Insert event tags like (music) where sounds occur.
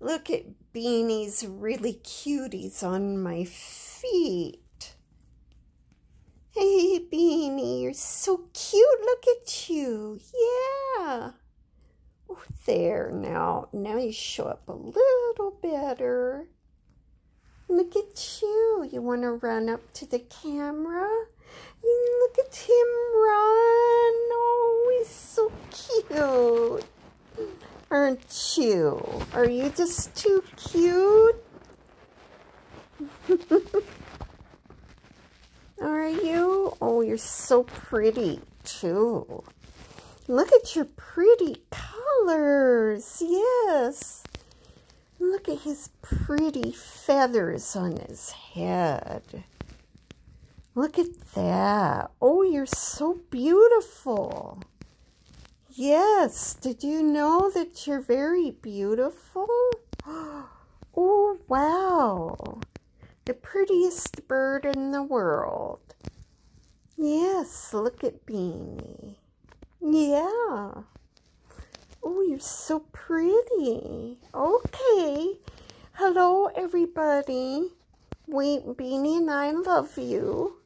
Look at Beenie's really cuties on my feet. Hey, Beenie, you're so cute. Look at you. Yeah. Oh, there now. Now you show up a little better. Look at you. You want to run up to the camera? Mm, look at him run. Oh, he's so cute. Aren't you? Are you just too cute? (laughs) Are you? Oh, you're so pretty, too. Look at your pretty colors. Yes. Look at his pretty feathers on his head. Look at that. Oh, you're so beautiful. Yes, did you know that you're very beautiful? (gasps) Oh, wow. The prettiest bird in the world. Yes, look at Beenie. Yeah. Oh, you're so pretty. Okay. Hello, everybody. Wait, Beenie and I love you.